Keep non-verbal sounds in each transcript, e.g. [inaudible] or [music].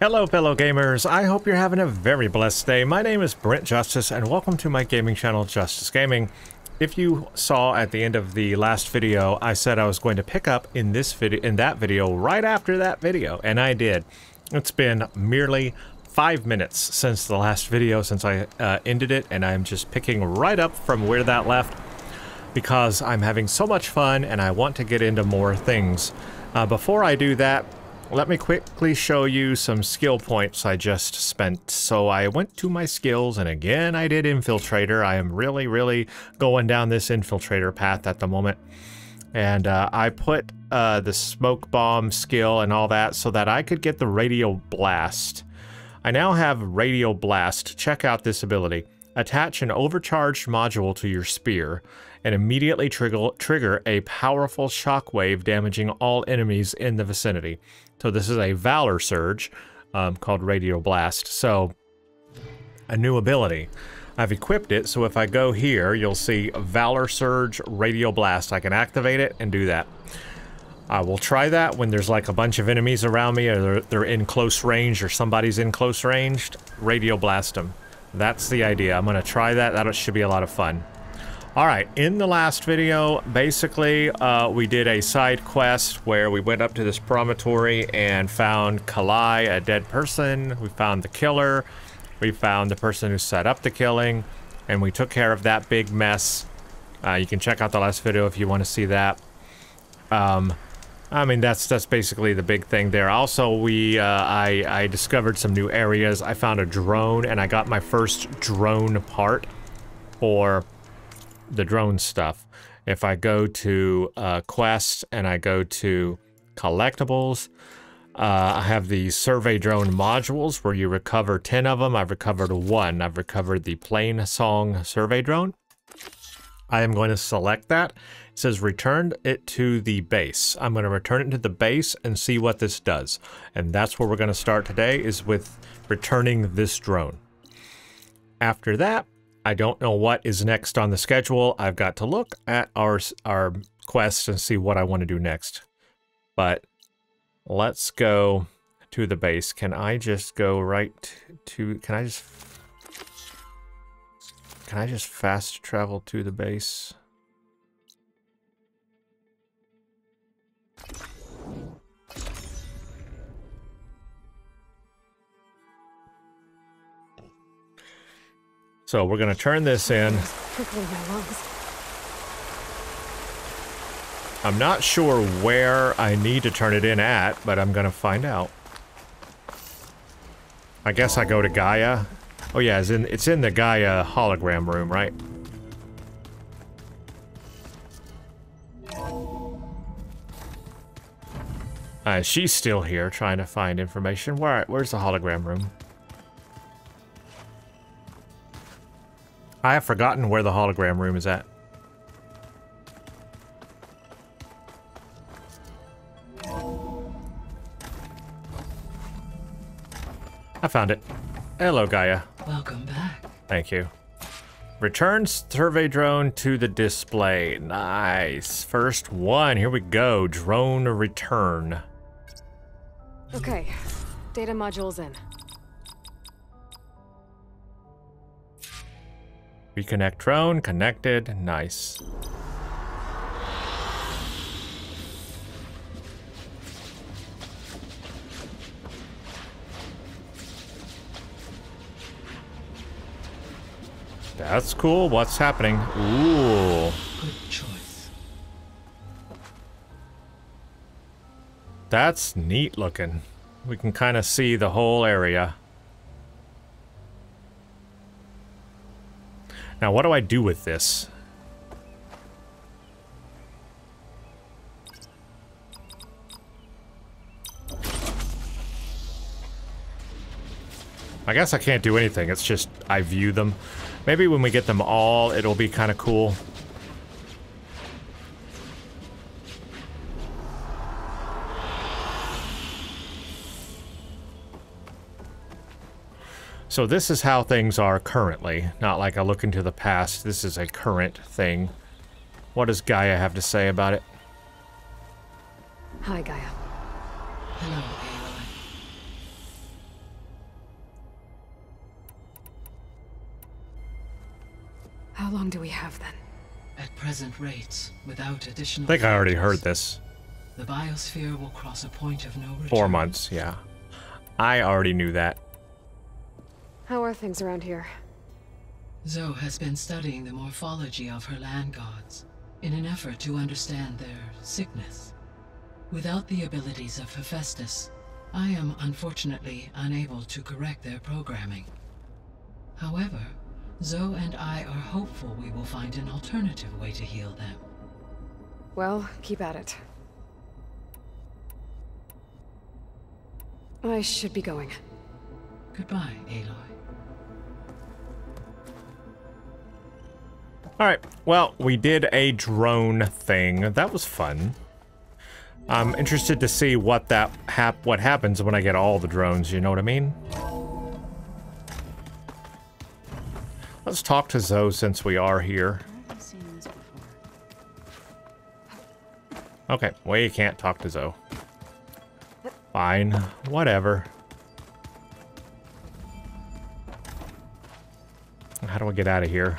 Hello, fellow gamers. I hope you're having a very blessed day. My name is Brent Justice, and welcome to my gaming channel, Justice Gaming. If you saw at the end of the last video, I said I was going to pick up in this video, in that video, right after that video, and I did. It's been merely five minutes since the last video, since I uh, ended it, and I'm just picking right up from where that left because I'm having so much fun and I want to get into more things. Uh, before I do that, let me quickly show you some skill points I just spent. So I went to my skills and again I did Infiltrator. I am really, really going down this Infiltrator path at the moment. And uh, I put uh, the Smoke Bomb skill and all that so that I could get the Radial Blast. I now have Radial Blast. Check out this ability. Attach an overcharged module to your spear and immediately trigger, trigger a powerful shockwave damaging all enemies in the vicinity. So this is a Valor Surge um, called Radial Blast. So a new ability. I've equipped it, so if I go here, you'll see Valor Surge Radial Blast. I can activate it and do that. I will try that when there's like a bunch of enemies around me or they're, they're in close range or somebody's in close range, Radial Blast them. That's the idea. I'm going to try that. That should be a lot of fun. Alright, in the last video, basically, uh, we did a side quest where we went up to this promontory and found Kalai, a dead person. We found the killer. We found the person who set up the killing. And we took care of that big mess. Uh, you can check out the last video if you want to see that. Um, I mean, that's that's basically the big thing there. Also, we uh, I, I discovered some new areas. I found a drone, and I got my first drone part for the drone stuff. If I go to uh, quests and I go to collectibles, uh, I have the survey drone modules where you recover 10 of them. I've recovered one. I've recovered the Plainsong survey drone. I am going to select that. It says return it to the base. I'm going to return it to the base and see what this does. And that's where we're going to start today is with returning this drone. After that, I don't know what is next on the schedule. I've got to look at our, our quest and see what I want to do next. But let's go to the base. Can I just go right to, can I just, can I just fast travel to the base? So we're going to turn this in. I'm not sure where I need to turn it in at, but I'm going to find out. I guess I go to Gaia. Oh yeah, it's in, it's in the Gaia hologram room, right? Uh, she's still here trying to find information. Where, where's the hologram room? I have forgotten where the hologram room is at. I found it. Hello, Gaia. Welcome back. Thank you. Return survey drone to the display. Nice. First one. Here we go. Drone return. Okay. Data modules in. Reconnect drone, connected, nice. That's cool. What's happening? Ooh. Good choice. That's neat looking. We can kind of see the whole area. Now, what do I do with this? I guess I can't do anything. It's just I view them. Maybe when we get them all, it'll be kind of cool. So this is how things are currently. Not like I look into the past. This is a current thing. What does Gaia have to say about it? Hi, Gaia. Hello, How long do we have then? At present rates, without additional. I think I already heard this. The biosphere will cross a point of no return. Four months, yeah. I already knew that. How are things around here? Zoe has been studying the morphology of her land gods in an effort to understand their sickness. Without the abilities of Hephaestus, I am unfortunately unable to correct their programming. However, Zoe and I are hopeful we will find an alternative way to heal them. Well, keep at it. I should be going. Goodbye, Aloy. Alright, well, we did a drone thing. That was fun. I'm interested to see what that hap what happens when I get all the drones, you know what I mean? Let's talk to Zoe since we are here. Okay, well you can't talk to Zoe. Fine, whatever. How do I get out of here?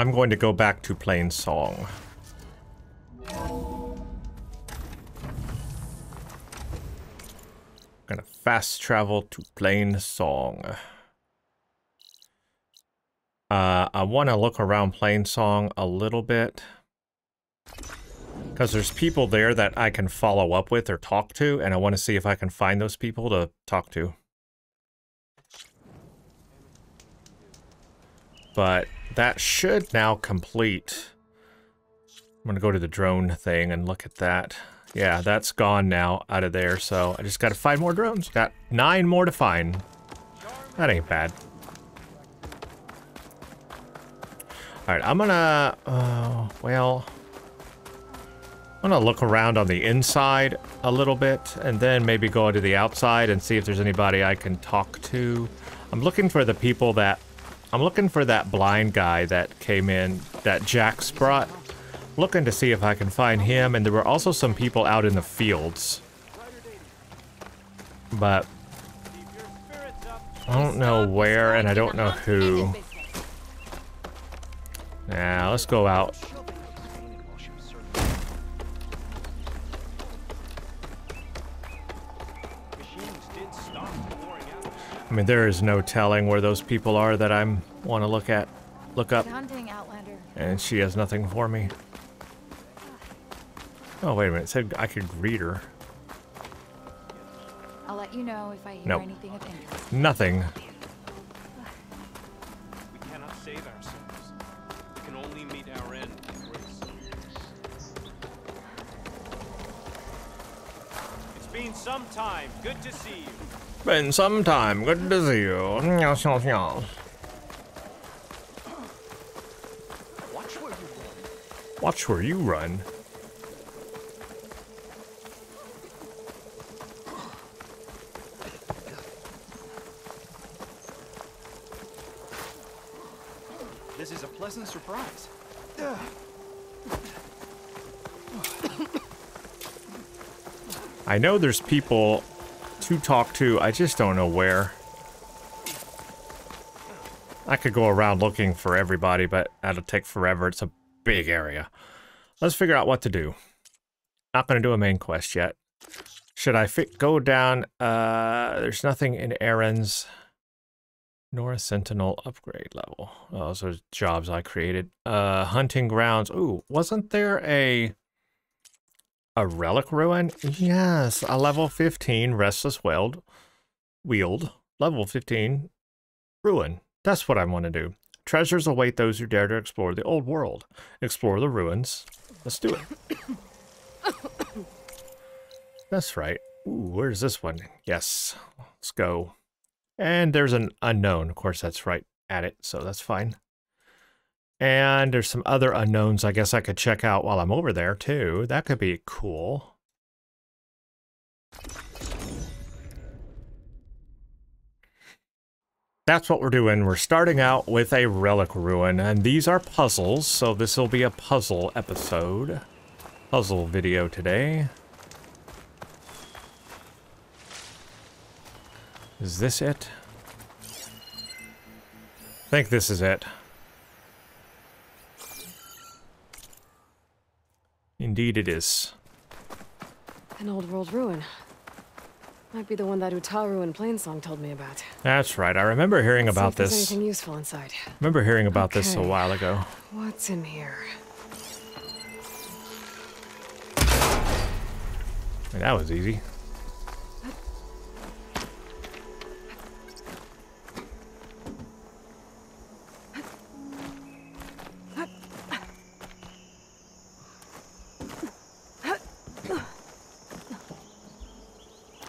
I'm going to go back to Plainsong. Gonna fast travel to Plainsong. Uh, I want to look around Plainsong a little bit. Because there's people there that I can follow up with or talk to, and I want to see if I can find those people to talk to. But that should now complete. I'm going to go to the drone thing and look at that. Yeah, that's gone now out of there, so I just got to find more drones. Got nine more to find. That ain't bad. Alright, I'm gonna... Uh, well... I'm gonna look around on the inside a little bit, and then maybe go into the outside and see if there's anybody I can talk to. I'm looking for the people that... I'm looking for that blind guy that came in, that Jax brought. Looking to see if I can find him, and there were also some people out in the fields. But... I don't know where, and I don't know who. Now, let's go out. I mean, there is no telling where those people are that I'm want to look at, look up, Hunting Outlander. and she has nothing for me. Oh, wait a minute. It said I could greet her. I'll let you know if I hear Nope. anything of interest. Nothing. We cannot save ourselves. We can only meet our end in grace. It's been some time. Good to see you. Been some time. Good to see you. Watch where you run. This is a pleasant surprise. I know there's people to talk to. I just don't know where. I could go around looking for everybody, but that'll take forever. It's a big area. Let's figure out what to do. Not going to do a main quest yet. Should I go down? Uh, there's nothing in errands. Nor a sentinel upgrade level. Oh, those are jobs I created. Uh, hunting grounds. Ooh, wasn't there a a relic ruin? Yes, a level 15 restless weld wield. Level 15 ruin. That's what I want to do. Treasures await those who dare to explore the old world. Explore the ruins. Let's do it. [coughs] That's right. Ooh, where's this one? Yes, let's go. And there's an unknown. Of course, that's right at it, so that's fine. And there's some other unknowns I guess I could check out while I'm over there, too. That could be cool. That's what we're doing. We're starting out with a relic ruin, and these are puzzles, so this will be a puzzle episode. Puzzle video today. Is this it? I think this is it. Indeed it is. An old world ruin. Might be the one that Utaru and Plainsong told me about. That's right. I remember hearing See about this. anything useful inside. remember hearing about this a while ago. What's in here? That was easy.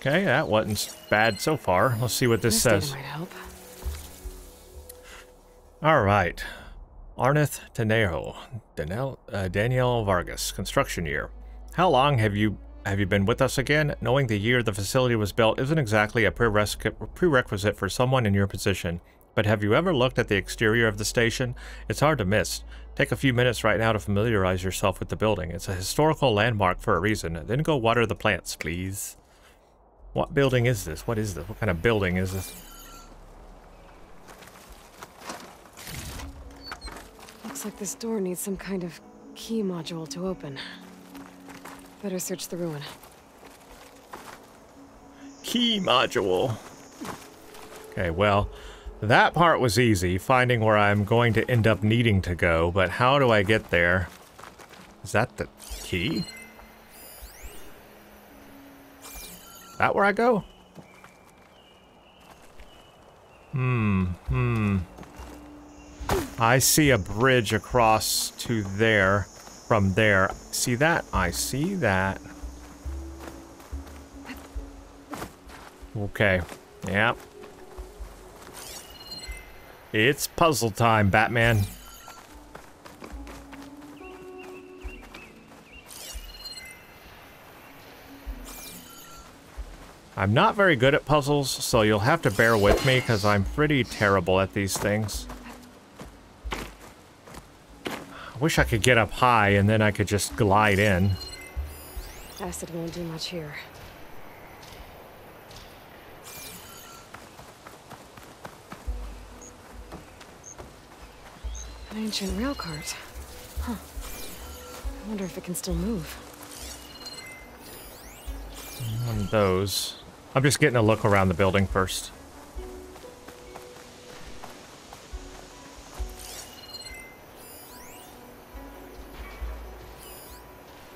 Okay, that wasn't bad so far. Let's see what this, This says. might help. All right. Arneth Tenejo, Daniel, uh, Daniel Vargas, construction year. How long have you have you been with us again? Knowing the year the facility was built isn't exactly a prerequisite for someone in your position. But have you ever looked at the exterior of the station? It's hard to miss. Take a few minutes right now to familiarize yourself with the building. It's a historical landmark for a reason. Then go water the plants, please. What building is this? What is this? What kind of building is this? Looks like this door needs some kind of key module to open. Better search the ruin. key module. Okay, well, that part was easy, finding where I'm going to end up needing to go, but how do I get there? Is that the key? That where I go? Hmm, hmm. I see a bridge across to there from there. See that? I see that. Okay. Yep. It's puzzle time, Batman. I'm not very good at puzzles, so you'll have to bear with me because I'm pretty terrible at these things. I wish I could get up high and then I could just glide in. Acid won't do much here. An ancient rail cart. Huh. I wonder if it can still move. One of those. I'm just getting a look around the building first.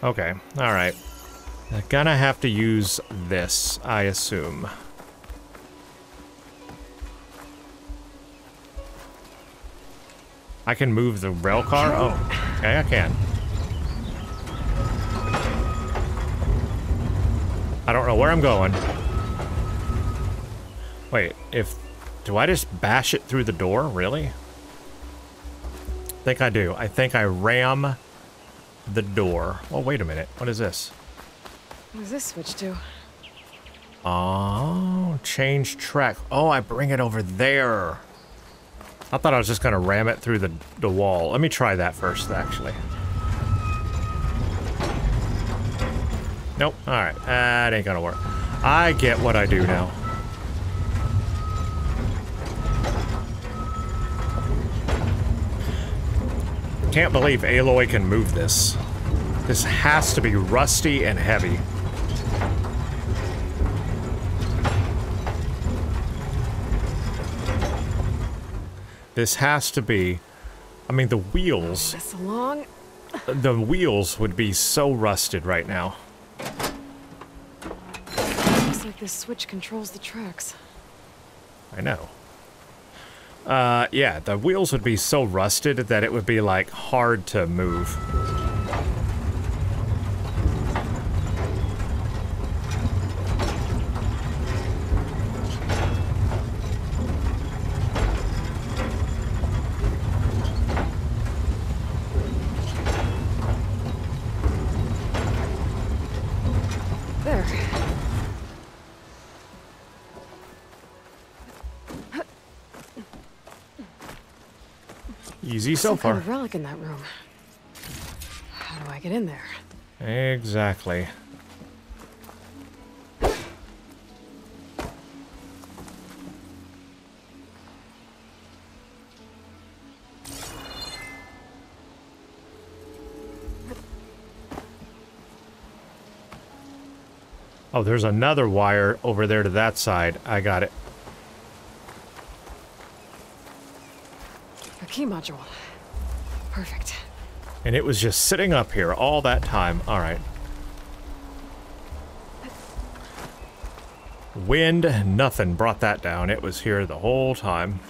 Okay, alright. Gonna have to use this, I assume. I can move the rail car? Oh, okay, I can. I don't know where I'm going. Wait, if... Do I just bash it through the door? Really? I think I do. I think I ram the door. Oh, wait a minute. What is this? What does this switch do? Oh, change track. Oh, I bring it over there. I thought I was just going to ram it through the, the wall. Let me try that first, actually. Nope. Alright. That ain't gonna work. I get what I do now. Can't believe Aloy can move this. This has to be rusty and heavy. This has to be... I mean, the wheels... This along? The wheels would be so rusted right now. Looks like this switch controls the tracks. I know. Uh, yeah, the wheels would be so rusted that it would be, like, hard to move. easy so Some far. Kind of relic in that room. How do I get in there? Exactly. Oh, there's another wire over there to that side. I got it. Key module. Perfect. And it was just sitting up here all that time. All right. Wind, nothing brought that down. It was here the whole time.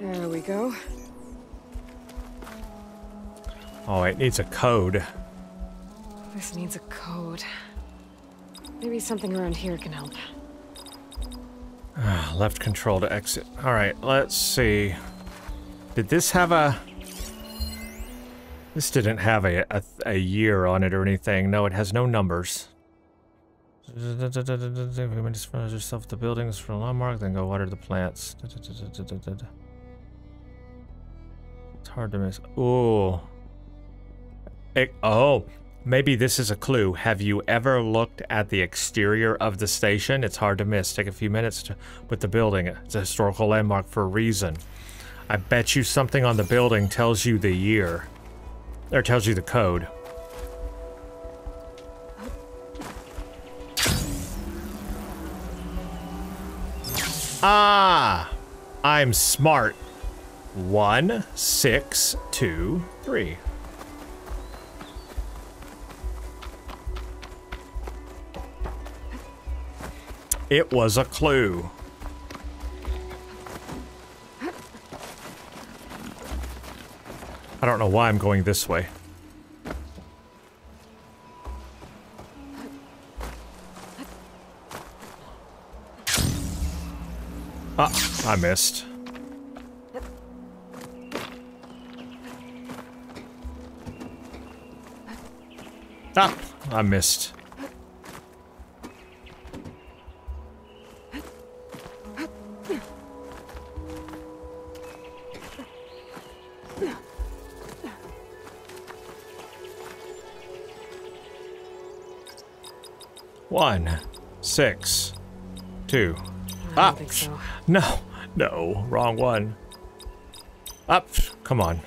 There we go. Oh, it needs a code. This needs a code. Maybe something around here can help. Ah, left control to exit. All right, let's see. Did this have a... This didn't have a, a, a year on it or anything. No, it has no numbers. Dispose yourself the buildings for a landmark, then go water the plants. It's hard to miss. Ooh. It, oh, maybe this is a clue. Have you ever looked at the exterior of the station? It's hard to miss. Take a few minutes to, with the building. It's a historical landmark for a reason. I bet you something on the building tells you the year. Or tells you the code. Ah! I'm smart. One, six, two, three. It was a clue. I don't know why I'm going this way. Ah, I missed. Ah, I missed. One, six, two. I don't Ah, think so. No, no, wrong one. Up, come on.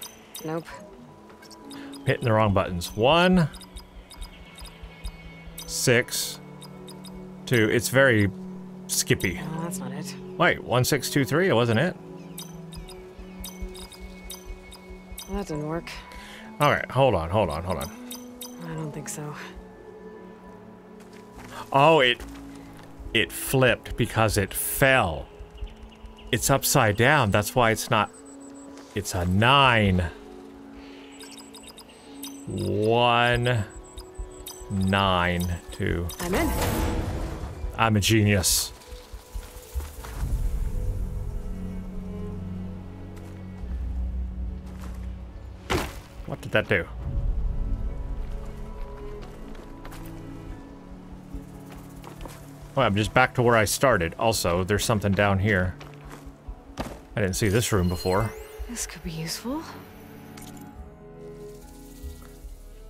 Nope. Hitting the wrong buttons. One, six, two. It's very skippy. No, that's not it. Wait, one, six, two, three. It wasn't it. Well, that didn't work. All right, hold on, hold on, hold on. I don't think so. Oh, it it flipped because it fell. It's upside down. That's why it's not. It's a nine. One, nine, two. I'm in. I'm a genius. What did that do? Well, I'm just back to where I started. Also, there's something down here. I didn't see this room before. This could be useful.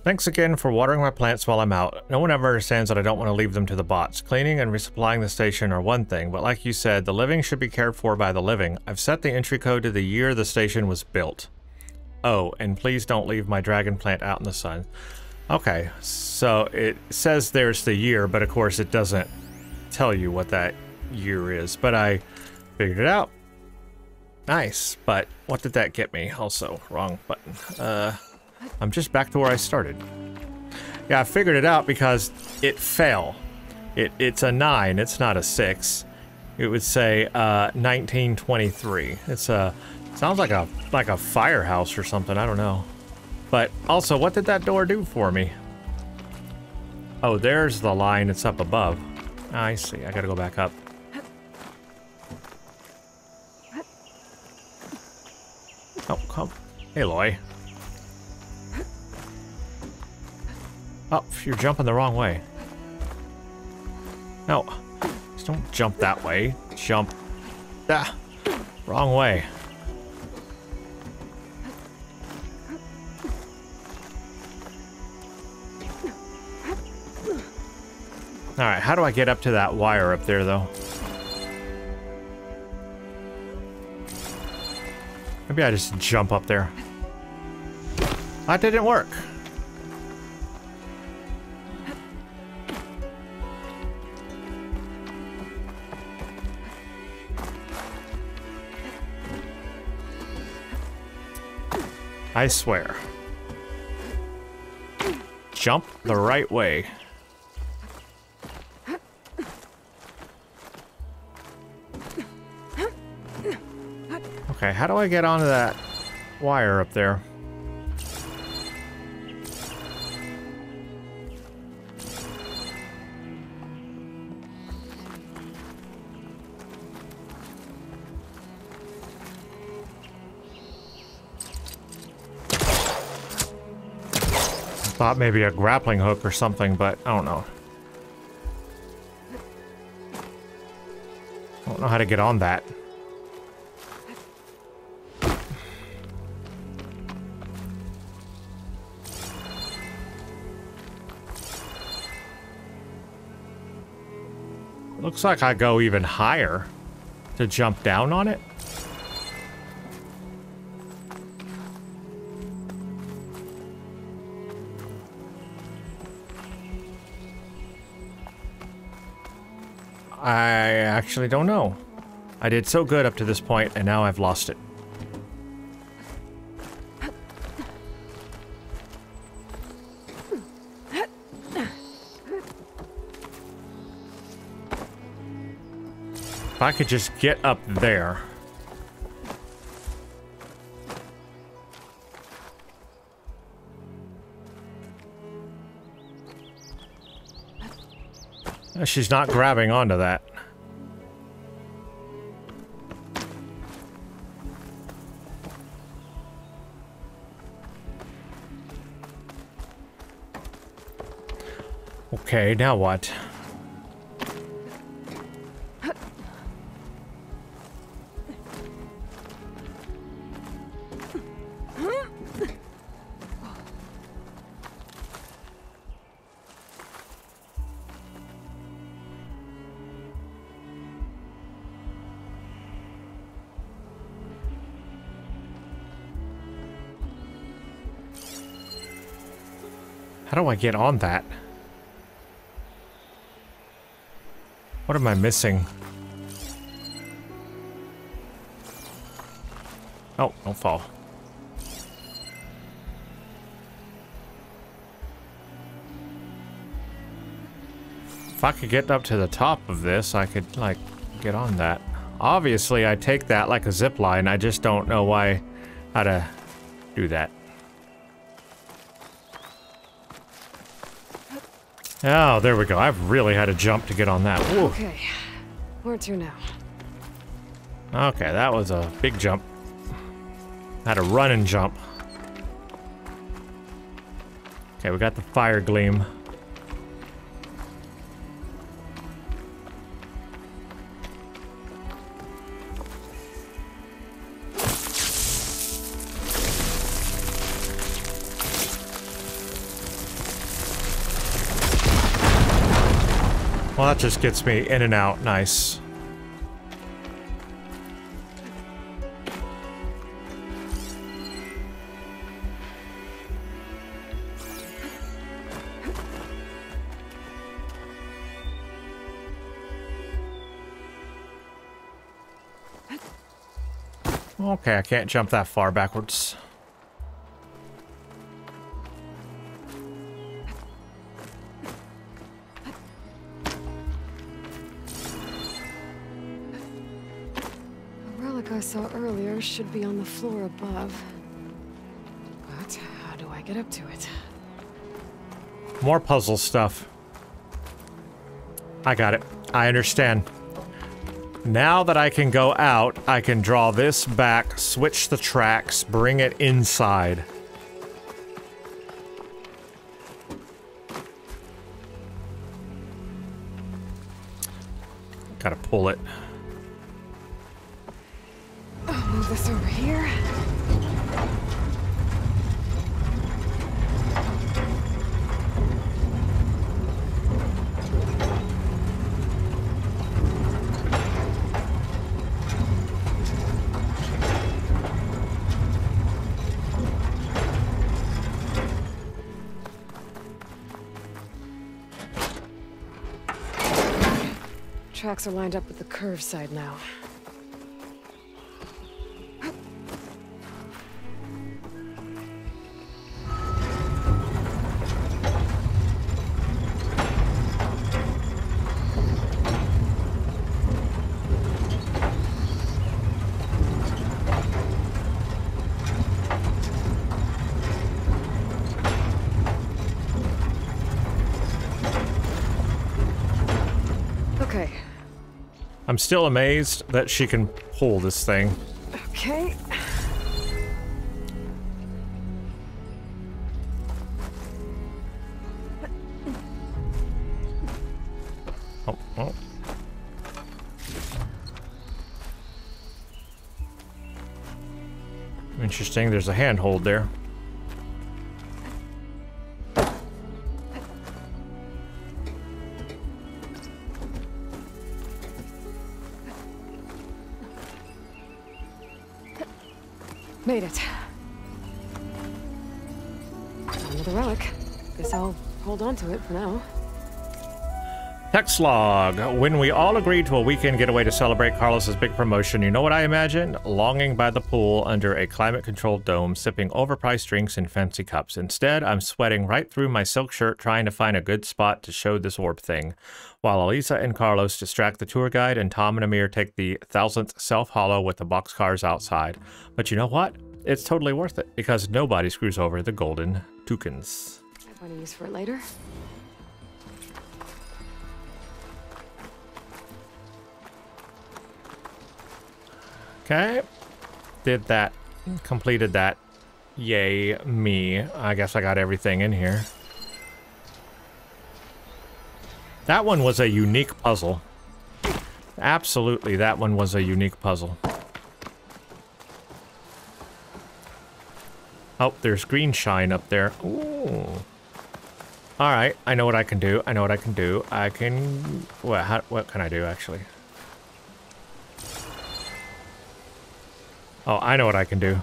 Thanks again for watering my plants while I'm out. No one ever understands that I don't want to leave them to the bots. Cleaning and resupplying the station are one thing, but like you said, the living should be cared for by the living. I've set the entry code to the year the station was built. Oh, and please don't leave my dragon plant out in the sun. Okay, so it says there's the year, but of course it doesn't tell you what that year is. But I figured it out. Nice, but what did that get me? Also, wrong button. Uh... I'm just back to where I started. Yeah, I figured it out because it fell. It, it's a 9, it's not a 6. It would say uh, 1923. It's a... Sounds like a like a firehouse or something, I don't know. But also, what did that door do for me? Oh, there's the line, it's up above. I see, I gotta go back up. Oh, come. Aloy. Oh, you're jumping the wrong way. No. Just don't jump that way. Jump. Ah. Wrong way. Alright, how do I get up to that wire up there, though? Maybe I just jump up there. That didn't work. I swear. Jump the right way. Okay, how do I get onto that wire up there? Thought maybe a grappling hook or something, but I don't know. I don't know how to get on that. Looks like I go even higher to jump down on it. I actually don't know. I did so good up to this point, and now I've lost it. I could just get up there. She's not grabbing onto that. Okay, now what? I get on that? What am I missing? Oh, don't fall. If I could get up to the top of this, I could, like, get on that. Obviously, I take that like a zip line. I just don't know why, how to do that. Oh, there we go. I've really had to jump to get on that. Ooh. Okay, where to now? Okay, that was a big jump. Had to run and jump. Okay, we got the fire gleam. That just gets me in and out. Nice. Okay, I can't jump that far backwards. Should be on the floor above. But how do I get up to it? More puzzle stuff. I got it. I understand. Now that I can go out, I can draw this back, switch the tracks, bring it inside. Gotta pull it. Curve side now. Okay, I'm still amazed that she can pull this thing. okay. Oh, oh. Interesting, there's a handhold there. Text log. When we all agreed to a weekend getaway to celebrate Carlos's big promotion, you know what I imagined? Longing by the pool under a climate controlled dome, sipping overpriced drinks in fancy cups. Instead, I'm sweating right through my silk shirt trying to find a good spot to show this orb thing. While Elisa and Carlos distract the tour guide and Tom and Amir take the thousandth self hollow with the boxcars outside. But you know what? It's totally worth it because nobody screws over the golden toucans. I have any use for it later. Okay. Did that. Completed that. Yay, me. I guess I got everything in here. That one was a unique puzzle. Absolutely, that one was a unique puzzle. Oh, there's green shine up there. Ooh. Alright, I know what I can do. I know what I can do. I can... What, how, what can I do, actually? Oh, I know what I can do.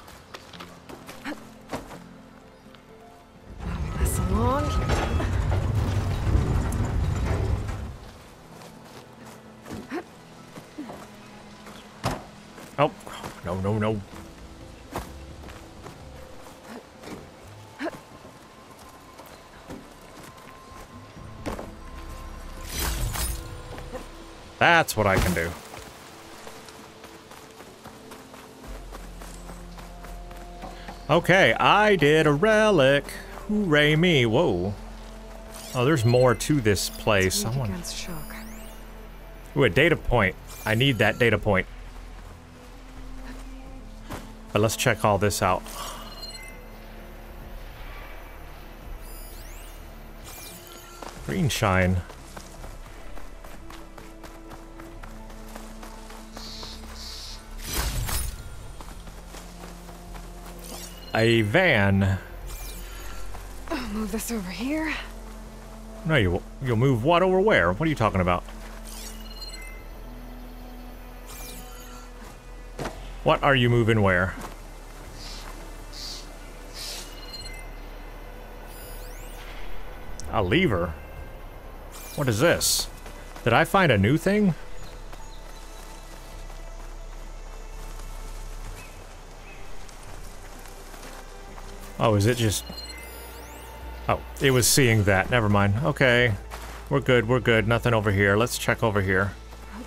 Along. Oh, no, no, no. That's what I can do. Okay, I did a relic. Hooray me. Whoa. Oh, there's more to this place. I want... shock. Ooh, a data point. I need that data point. But let's check all this out. Green shine. A van. I'll move this over here. No, you you'll move what over where? What are you talking about? What are you moving where? A lever? What is this? Did I find a new thing? Oh, is it just... Oh, it was seeing that. Never mind. Okay. We're good, we're good. Nothing over here. Let's check over here.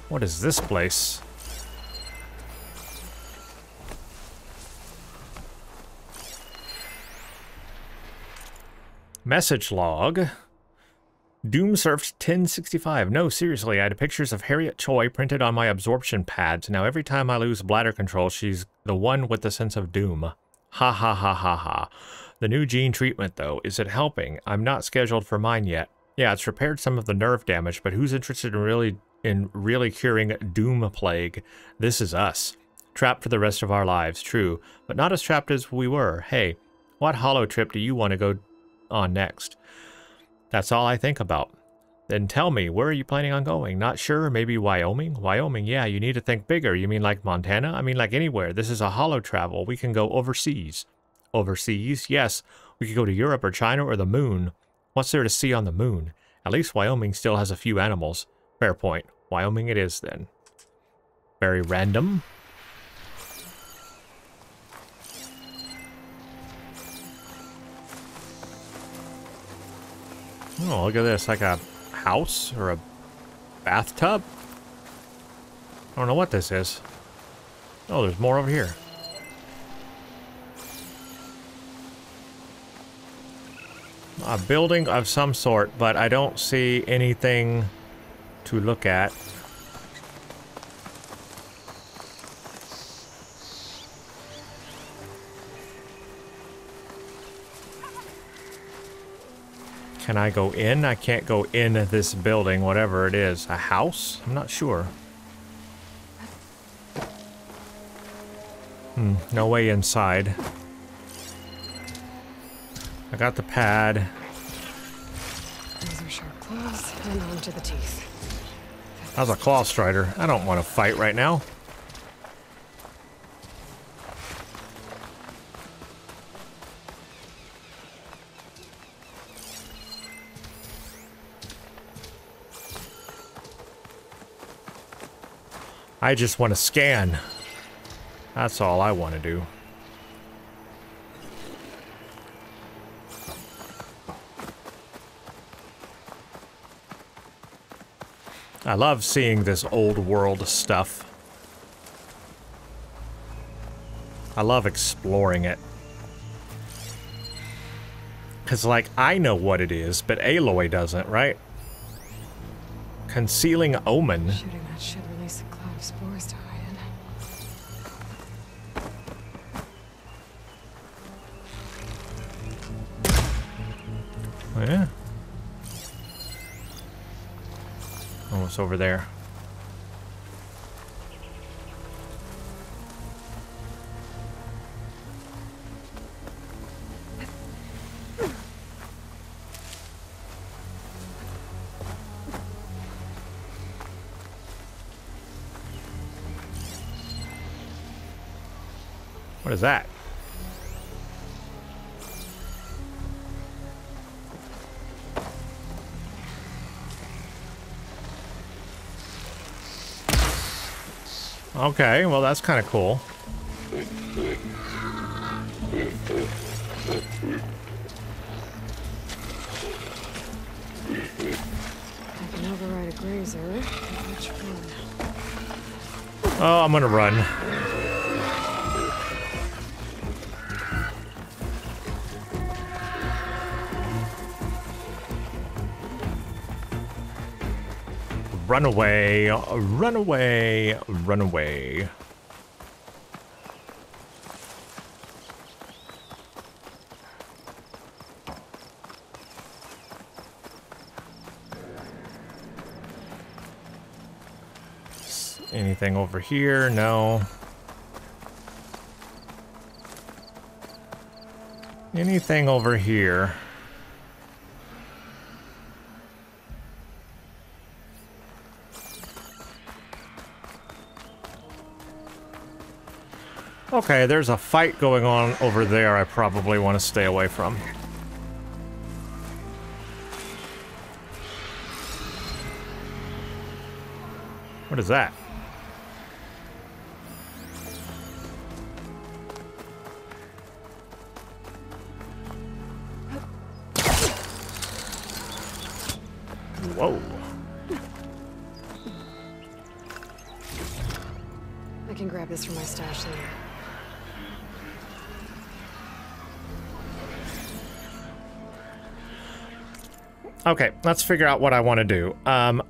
What is this place? Message log. Doom surfed 1065. No, seriously, I had pictures of Harriet Choi printed on my absorption pads. Now every time I lose bladder control, she's the one with the sense of doom. Ha ha ha ha ha. The new gene treatment, though, is it helping? I'm not scheduled for mine yet. Yeah, it's repaired some of the nerve damage, but who's interested in really in really curing doom plague? This is us. Trapped for the rest of our lives, true, but not as trapped as we were. Hey, what hollow trip do you want to go on next? That's all I think about. Then tell me, where are you planning on going? Not sure, maybe Wyoming? Wyoming, yeah, you need to think bigger. You mean like Montana? I mean like anywhere. This is a hollow travel. We can go overseas. Overseas? Yes, we could go to Europe or China or the moon. What's there to see on the moon? At least Wyoming still has a few animals. Fair point. Wyoming it is then. Very random. Oh, look at this. Like a house or a bathtub? I don't know what this is. Oh, there's more over here. A building of some sort, but I don't see anything to look at. Can I go in? I can't go in this building, whatever it is. A house? I'm not sure. Hmm, no way inside. I got the pad. These are sharp claws and onto the teeth. How's a Clawstrider? I don't want to fight right now. I just want to scan. That's all I want to do. I love seeing this old world stuff. I love exploring it. Because, like, I know what it is, but Aloy doesn't, right? Concealing Omen. Shooting It's over there. What is that? Okay, well that's kind of cool. I can override a grazer. Oh, I'm gonna run. Run away, run away, run away. Anything over here? No. Anything over here? Okay, there's a fight going on over there I probably want to stay away from. What is that? Okay, let's figure out what I want to do. Um,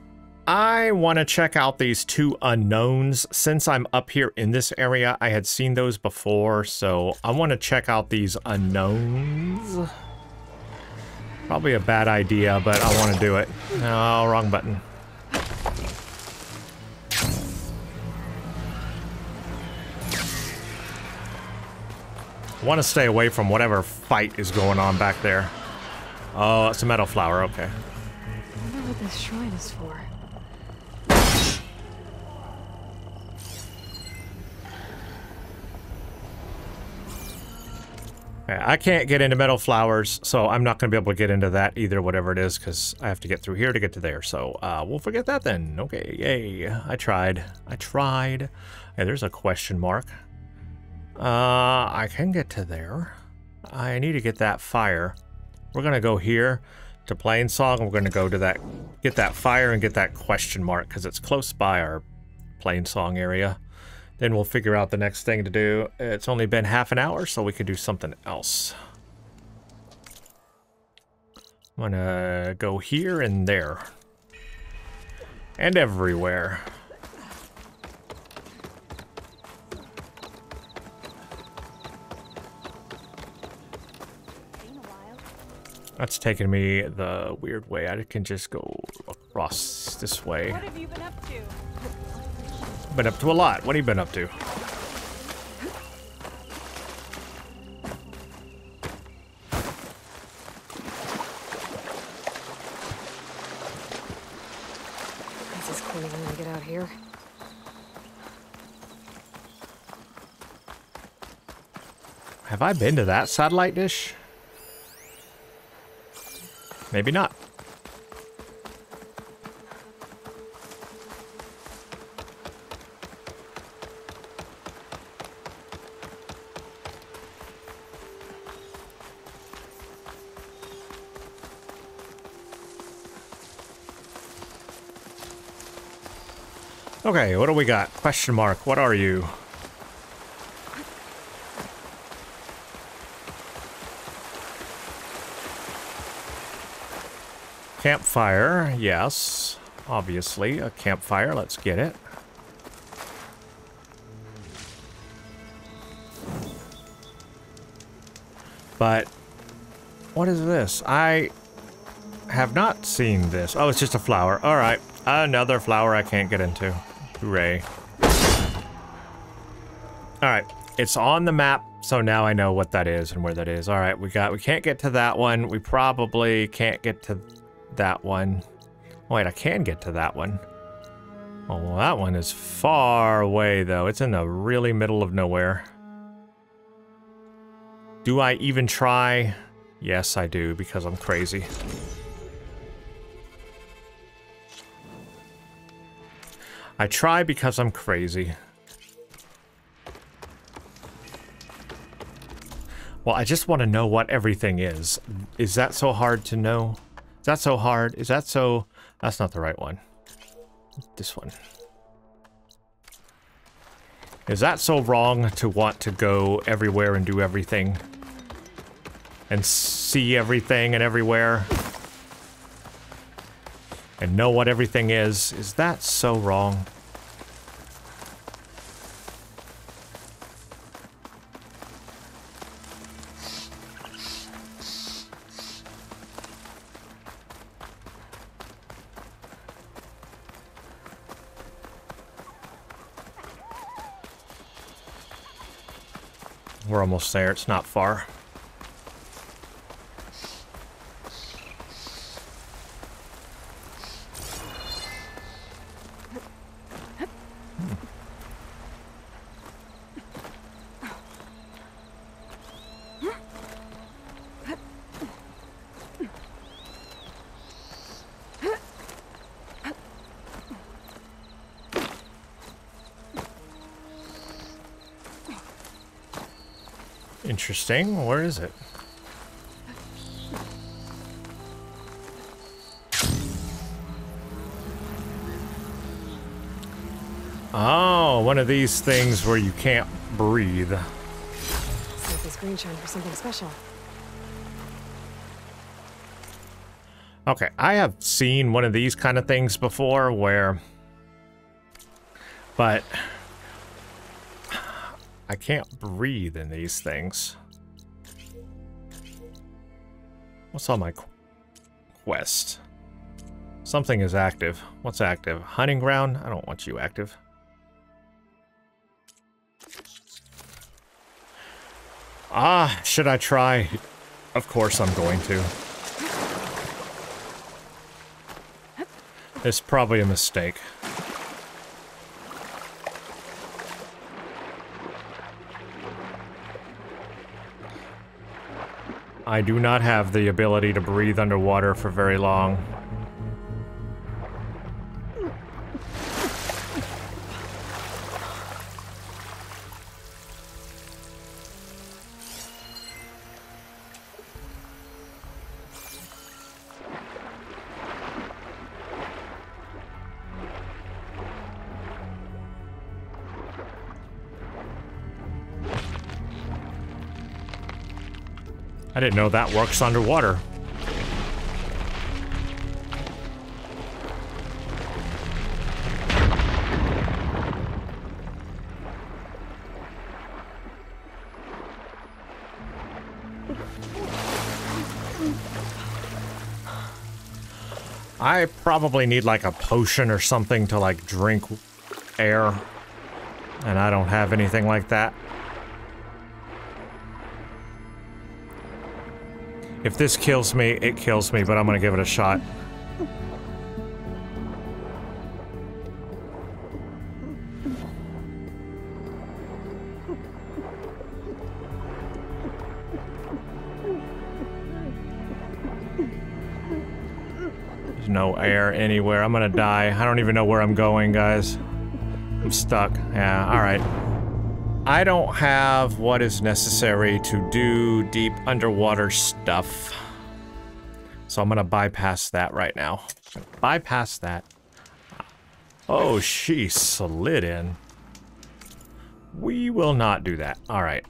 I want to check out these two unknowns. Since I'm up here in this area, I had seen those before, so I want to check out these unknowns. Probably a bad idea, but I want to do it. No, wrong button. I want to stay away from whatever fight is going on back there. Oh, it's a metal flower, okay. I wonder what this shrine is for. I can't get into metal flowers, so I'm not going to be able to get into that either, whatever it is, because I have to get through here to get to there. So uh, we'll forget that then. Okay, yay. I tried. I tried. Hey, there's a question mark. Uh, I can get to there. I need to get that fire. We're to go here to Plainsong. We're going to go to that, get that fire and get that question mark, because it's close by our Plainsong area. Then we'll figure out the next thing to do. It's only been half an hour, so we could do something else. I'm gonna go here and there. And everywhere. That's taking me the weird way. I can just go across this way. What have you been up to? Been up to a lot. What have you been up to? This is clean when we get out here. Have I been to that satellite dish? Maybe not. Okay, what do we got? Question mark. What are you? Campfire, yes. Obviously, a campfire. Let's get it. But, what is this? I have not seen this. Oh, it's just a flower. Alright, another flower I can't get into. Hooray. Alright, it's on the map, so now I know what that is and where that is. Alright, we got, we can't get to that one. We probably can't get to that one. Wait, I can get to that one. Oh, well, that one is far away, though. It's in the really middle of nowhere. Do I even try? Yes, I do, because I'm crazy. I try because I'm crazy. Well, I just want to know what everything is. Is that so hard to know? Is that so hard? Is that so... That's not the right one. This one. Is that so wrong to want to go everywhere and do everything? And see everything and everywhere? And know what everything is? Is that so wrong? Almost there. It's not far. Interesting. Where is it? Oh, one of these things where you can't breathe. This green shine for something special. Okay, I have seen one of these kind of things before where... But... I can't breathe in these things. What's on my quest? Something is active. What's active? Hunting ground? I don't want you active. Ah, should I try? Of course I'm going to. It's probably a mistake. I do not have the ability to breathe underwater for very long. Didn't know that works underwater. I probably need like a potion or something to like drink air. And I don't have anything like that. If this kills me, it kills me, but I'm gonna give it a shot. There's no air anywhere. I'm gonna die. I don't even know where I'm going, guys. I'm stuck. Yeah, alright. I don't have what is necessary to do deep underwater stuff. So I'm gonna bypass that right now. Bypass that. Oh, she slid in. We will not do that. All right.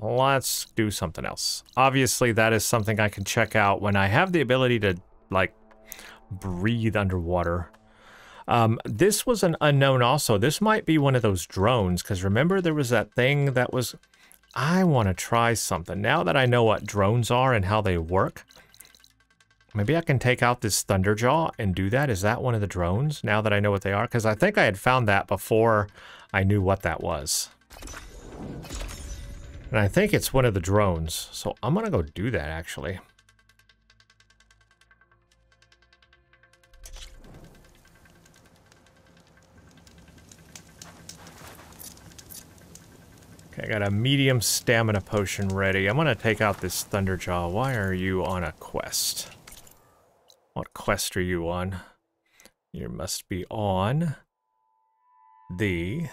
Let's do something else. Obviously, that is something I can check out when I have the ability to, like, breathe underwater. Um, this was an unknown also. This might be one of those drones, because remember there was that thing that was... I want to try something. Now that I know what drones are and how they work, maybe I can take out this Thunderjaw and do that. Is that one of the drones, now that I know what they are? Because I think I had found that before I knew what that was. And I think it's one of the drones, so I'm going to go do that, actually. I got a medium stamina potion ready. I'm gonna take out this Thunderjaw. Why are you on a quest? What quest are you on? You must be on the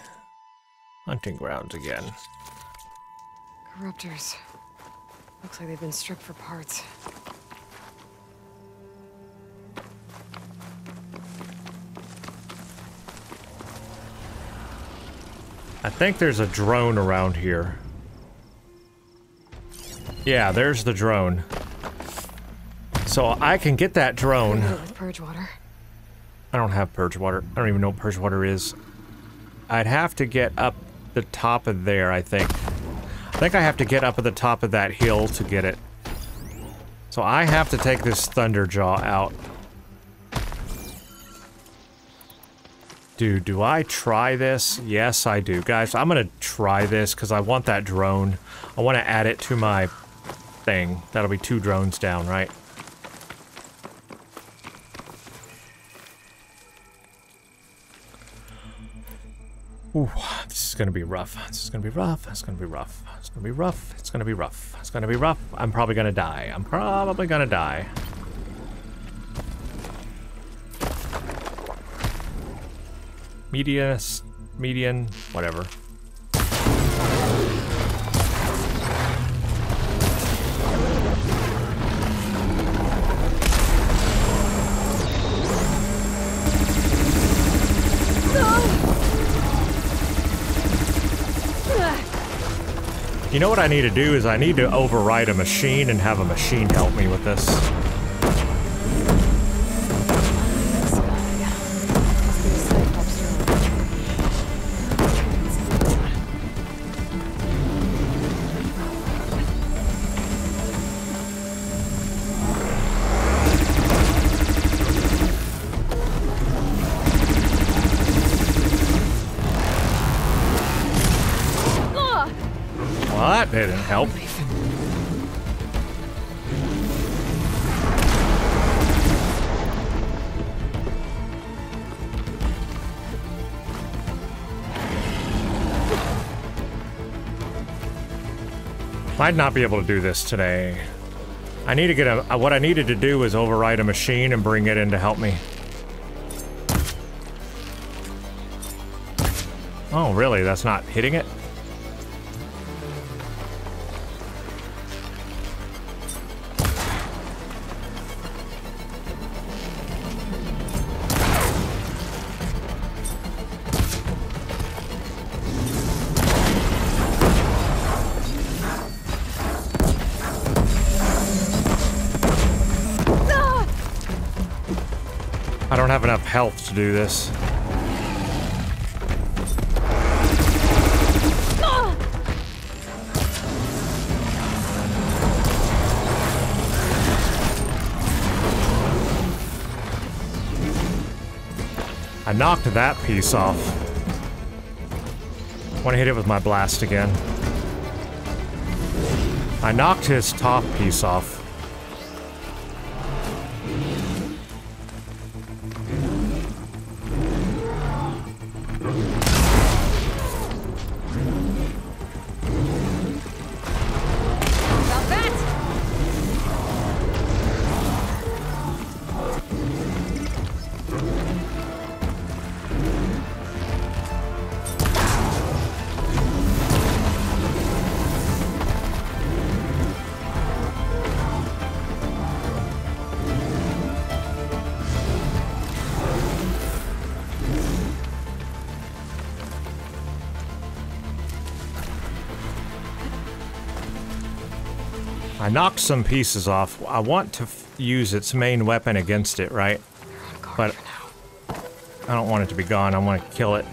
hunting grounds again. Corruptors. Looks like they've been stripped for parts. I think there's a drone around here. Yeah, there's the drone. So I can get that drone. Purge water. I don't have purge water. I don't even know what purge water is. I'd have to get up the top of there, I think. I think I have to get up at the top of that hill to get it. So I have to take this Thunderjaw out. Dude, do I try this? Yes, I do. Guys, I'm gonna try this because I want that drone. I want to add it to my thing. That'll be two drones down, right? Ooh, this is gonna be rough. This is gonna be rough. It's gonna be rough. It's gonna be rough. It's gonna be rough. It's gonna be rough. I'm probably gonna die. I'm probably gonna die. Media, median, whatever. You know what I need to do is I need to override a machine and have a machine help me with this. That didn't help. Might not be able to do this today. I need to get a... What I needed to do was override a machine and bring it in to help me. Oh, really? That's not hitting it? To do this. I knocked that piece off. Want to hit it with my blast again. I knocked his top piece off. Knocked some pieces off. I want to f- use its main weapon against it, right? But I don't want it to be gone. I want to kill it.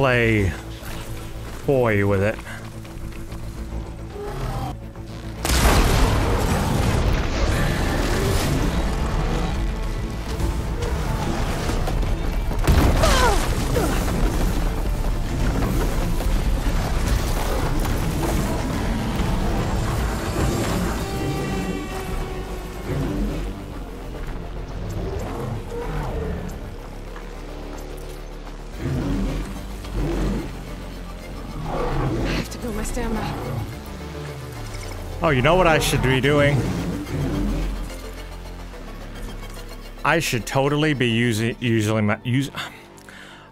Play boy with it. Oh, you know what I should be doing? I should totally be using usually my use.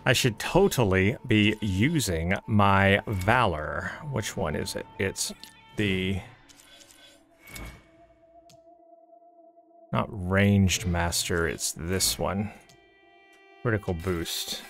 I should totally be using my valor. Which one is it? It's the not ranged master. It's this one. Critical boost.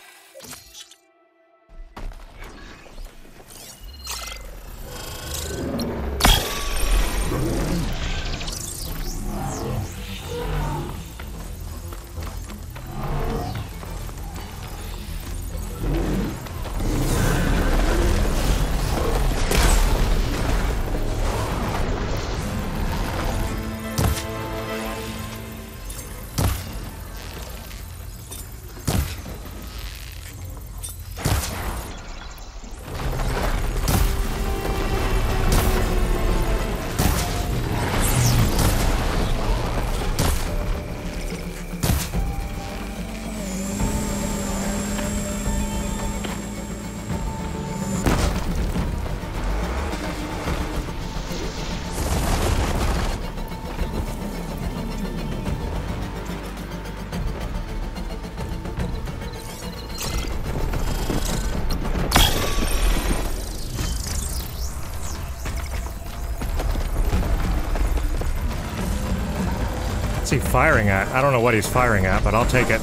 What's he firing at? I don't know what he's firing at, but I'll take it.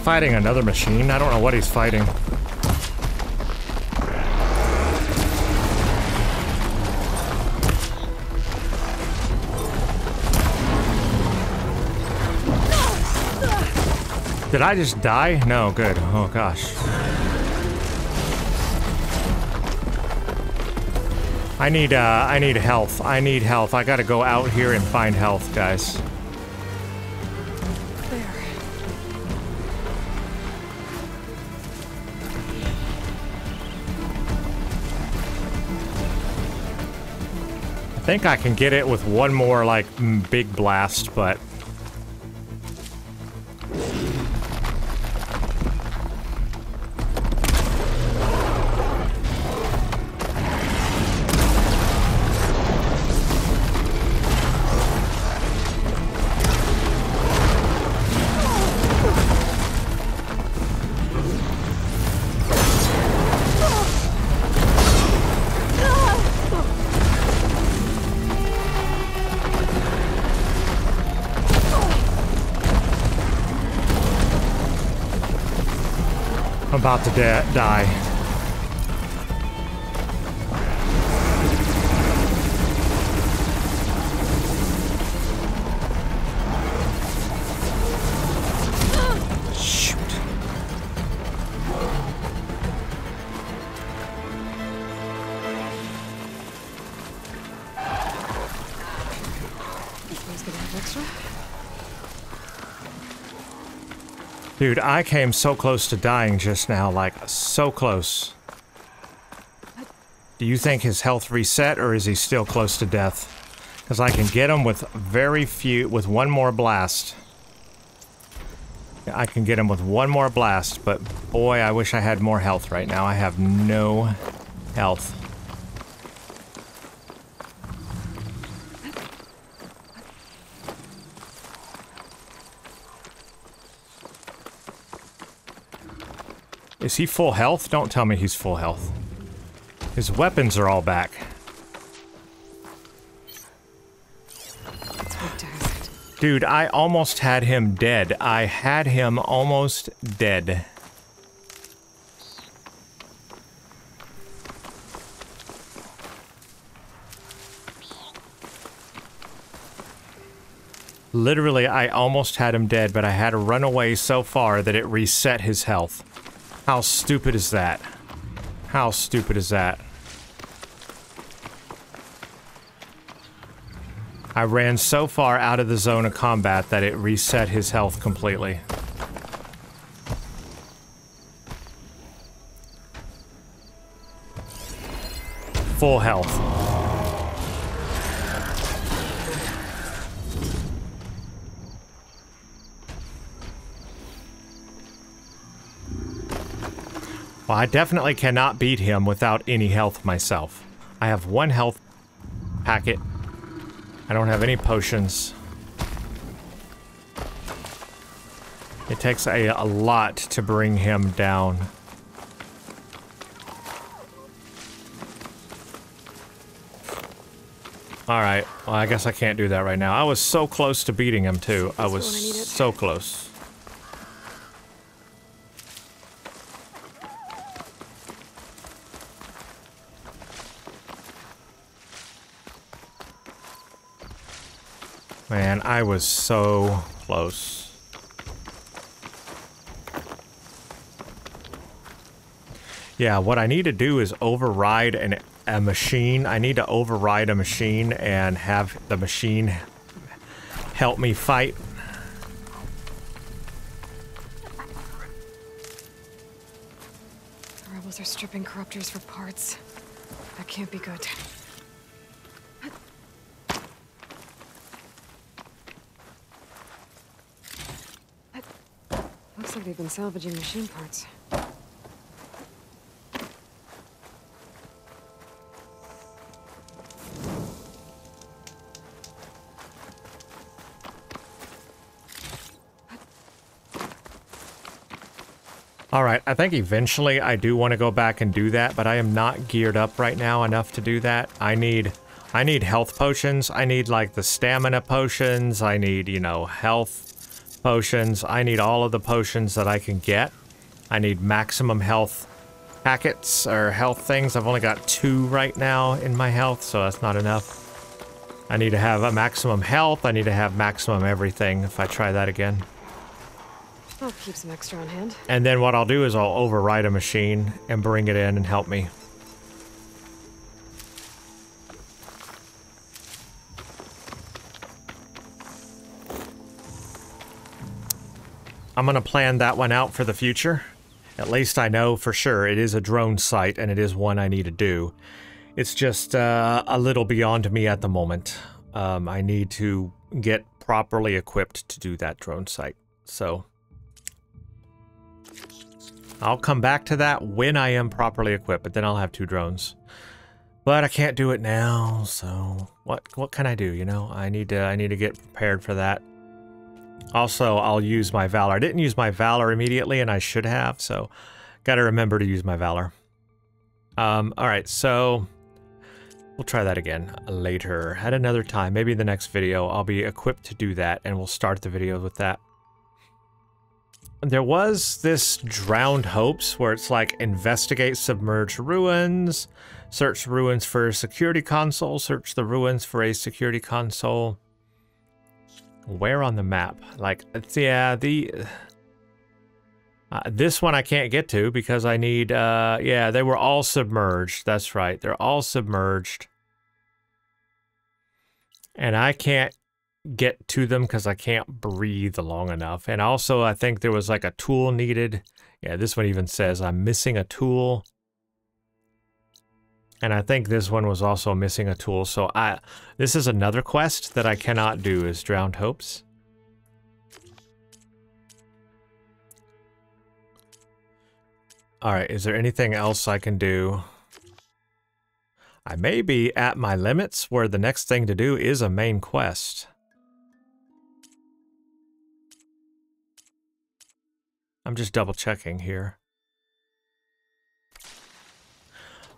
Fighting another machine? I don't know what he's fighting. Did I just die? No, good. Oh gosh. I need, uh, I need health. I need health. I gotta go out here and find health, guys. Think I can get it with one more, like, big blast, but... about to die. Dude, I came so close to dying just now, like, so close. Do you think his health reset, or is he still close to death? Because I can get him with very few, with one more blast. I can get him with one more blast, but boy, I wish I had more health right now. I have no health. Is he full health? Don't tell me he's full health. His weapons are all back. Dude, I almost had him dead. I had him almost dead. Literally, I almost had him dead, but I had to run away so far that it reset his health. How stupid is that? How stupid is that? I ran so far out of the zone of combat that it reset his health completely. Full health. Well, I definitely cannot beat him without any health myself. I have one health packet. I don't have any potions. It takes a, a lot to bring him down. Alright, well I guess I can't do that right now. I was so close to beating him too. I was the one I needed. so close. Man, I was so close. Yeah, what I need to do is override an, a machine. I need to override a machine and have the machine help me fight. The rebels are stripping corruptors for parts. That can't be good. They've been salvaging machine parts. All right, I think eventually I do want to go back and do that, but I am not geared up right now enough to do that. I need I need health potions. I need like the stamina potions. I need, you know, health potions. I need all of the potions that I can get. I need maximum health packets or health things. I've only got two right now in my health, so that's not enough. I need to have a maximum health. I need to have maximum everything if I try that again. I'll keep some extra on hand. And then what I'll do is I'll override a machine and bring it in and help me. I'm going to plan that one out for the future. At least I know for sure it is a drone site and it is one I need to do. It's just uh, a little beyond me at the moment. Um, I need to get properly equipped to do that drone site. So I'll come back to that when I am properly equipped, but then I'll have two drones. But I can't do it now, so what what can I do, you know? I need to I need to get prepared for that. Also, I'll use my Valor. I didn't use my Valor immediately, and I should have, so gotta remember to use my Valor. Um, alright, so we'll try that again later, at another time. Maybe in the next video, I'll be equipped to do that, and we'll start the video with that. There was this Drowned Hopes, where it's like, investigate submerged ruins, search ruins for security console, search the ruins for a security console. Where on the map? Like, yeah, the... Uh, this one I can't get to because I need, uh, yeah, they were all submerged. That's right. They're all submerged. And I can't get to them because I can't breathe long enough. And also, I think there was like a tool needed. Yeah, this one even says I'm missing a tool. And I think this one was also missing a tool. So I this is another quest that I cannot do is Drowned Hopes. Alright, is there anything else I can do? I may be at my limits where the next thing to do is a main quest. I'm just double checking here.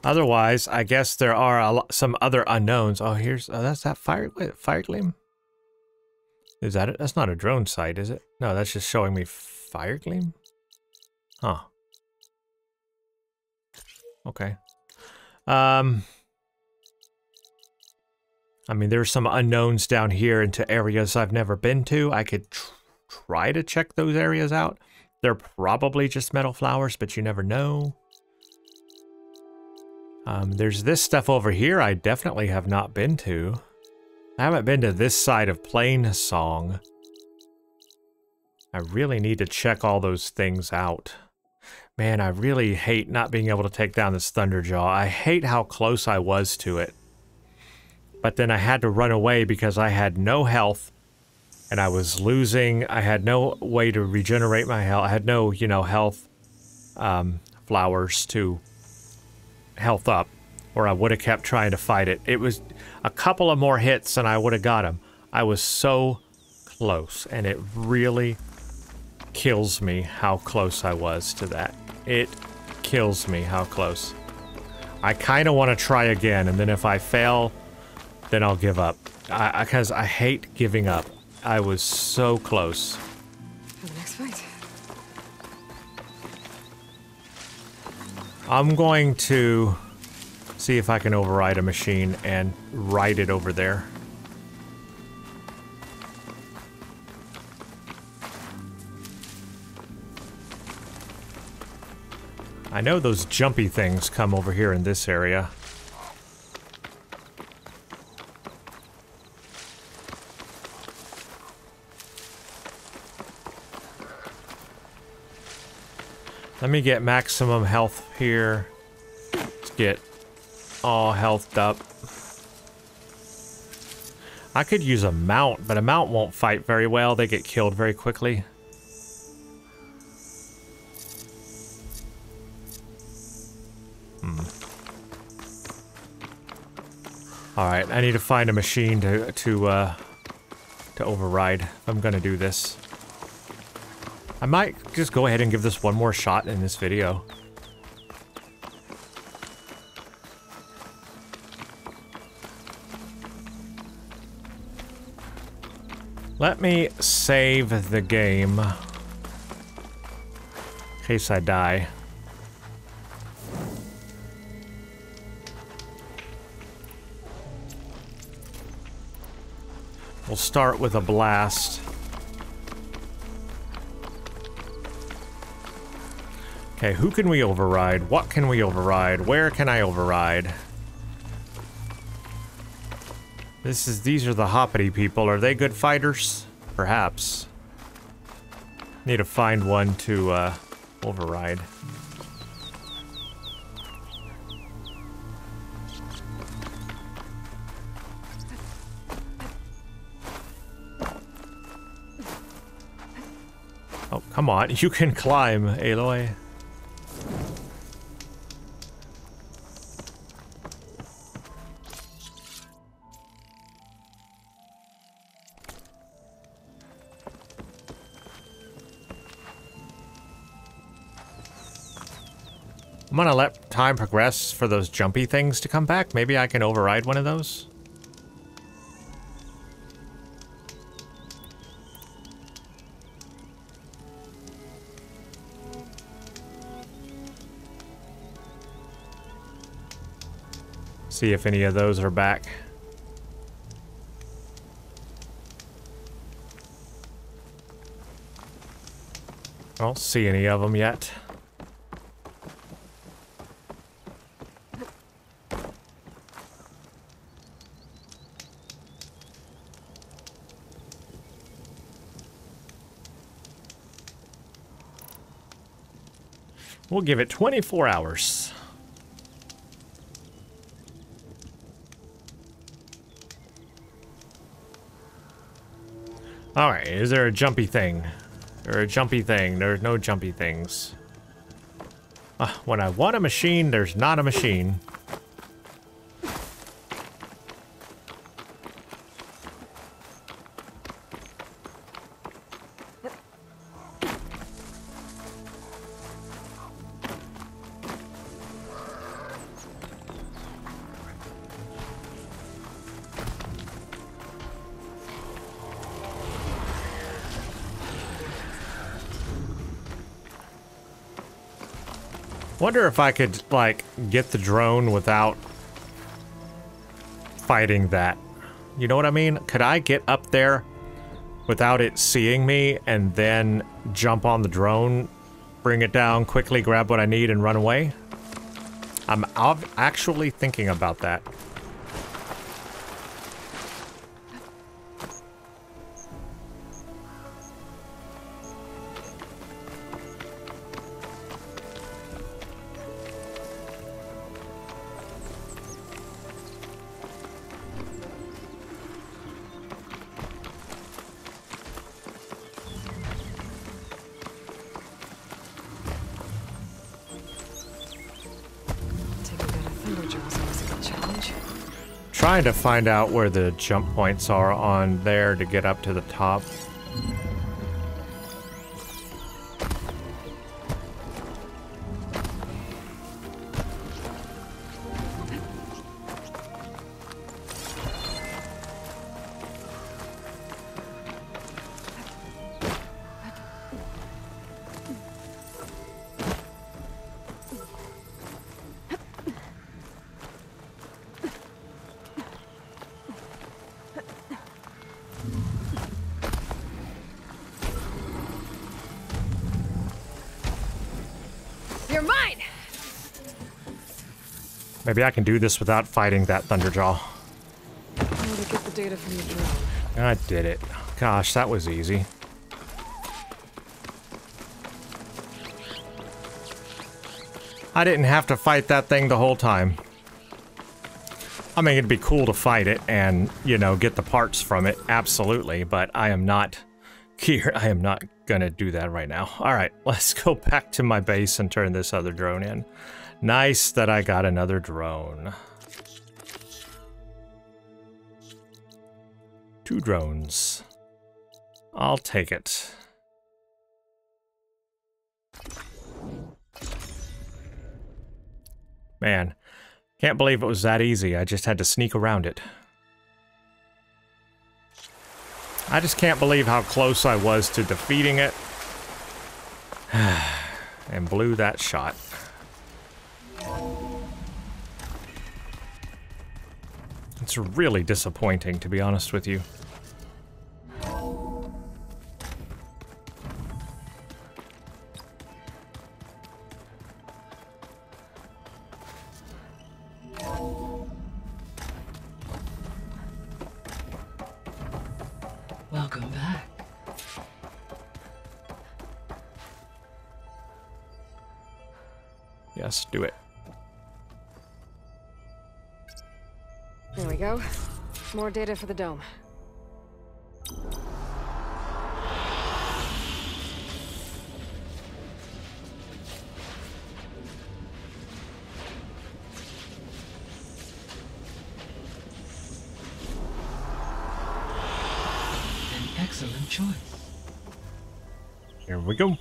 Otherwise, I guess there are lot, some other unknowns. Oh, here's oh, that's that fire Firegleam. Is that it? That's not a drone site, is it? No, that's just showing me Firegleam. Huh. Okay. Um. I mean, there's some unknowns down here into areas I've never been to. I could tr try to check those areas out. They're probably just metal flowers, but you never know. Um, there's this stuff over here I definitely have not been to. I haven't been to this side of Plainsong. I really need to check all those things out. Man, I really hate not being able to take down this Thunderjaw. I hate how close I was to it. But then I had to run away because I had no health and I was losing. I had no way to regenerate my health. I had no, you know, health um, flowers to health up, or I would have kept trying to fight it. It was a couple of more hits and I would have got him. I was so close, and it really kills me how close I was to that. It kills me how close. I kind of want to try again, and then if I fail, then I'll give up. Because I, I, I hate giving up. I was so close. For the next fight. I'm going to see if I can override a machine and ride it over there. I know those jumpy things come over here in this area. Let me get maximum health here. Let's get all healthed up. I could use a mount, but a mount won't fight very well. They get killed very quickly. Hmm. Alright, I need to find a machine to, to, uh, to override I'm gonna do this. I might just go ahead and give this one more shot in this video. Let me save the game. In case I die. We'll start with a blast. Okay, who can we override? What can we override? Where can I override? This is these are the hoppity people. Are they good fighters? Perhaps. Need to find one to uh, override. Oh, come on. [laughs] You can climb, Aloy. I'm gonna let time progress for those jumpy things to come back. Maybe I can override one of those. See if any of those are back. I don't see any of them yet. We'll give it 24 hours. Alright, is there a jumpy thing? Or a jumpy thing? There's no jumpy things. Uh, when I want a machine, there's not a machine. Wonder if I could, like, get the drone without fighting that. You know what I mean? Could I get up there without it seeing me and then jump on the drone, bring it down, quickly grab what I need and run away? I'm actually thinking about that. Trying to find out where the jump points are on there to get up to the top. Maybe I can do this without fighting that Thunderjaw. How to get the data from the drone. I did it. Gosh, that was easy. I didn't have to fight that thing the whole time. I mean, it'd be cool to fight it and, you know, get the parts from it, absolutely, but I am not here. I am not gonna do that right now. All right, let's go back to my base and turn this other drone in. Nice that I got another drone. Two drones. I'll take it. Man, can't believe it was that easy. I just had to sneak around it. I just can't believe how close I was to defeating it. [sighs] and blew that shot. It's really disappointing, to be honest with you. Data for the dome. An excellent choice. Here we go.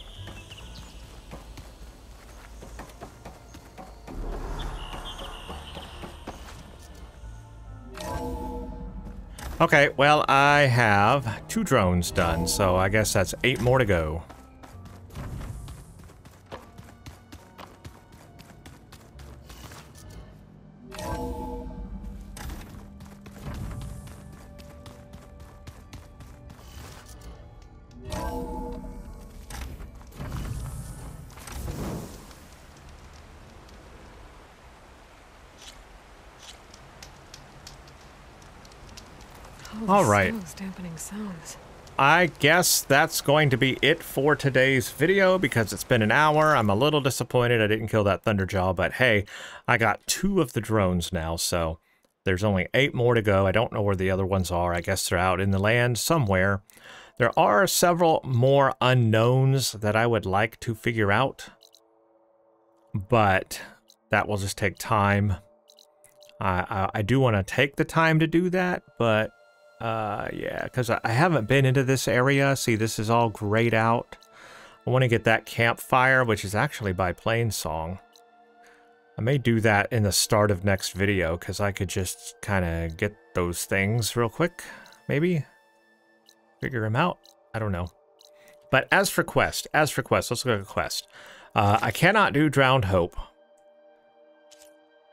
Okay, well, I have two drones done, so I guess that's eight more to go. Sounds. I guess that's going to be it for today's video because it's been an hour. I'm a little disappointed I didn't kill that Thunderjaw, but hey, I got two of the drones now, so there's only eight more to go. I don't know where the other ones are. I guess they're out in the land somewhere. There are several more unknowns that I would like to figure out, but that will just take time. I, I, I do want to take the time to do that, but uh, yeah, because I haven't been into this area. See, this is all grayed out. I want to get that campfire, which is actually by Plainsong. I may do that in the start of next video, because I could just kind of get those things real quick, maybe? Figure them out? I don't know. But as for quest, as for quest, let's look at quest. Uh, I cannot do Drowned Hope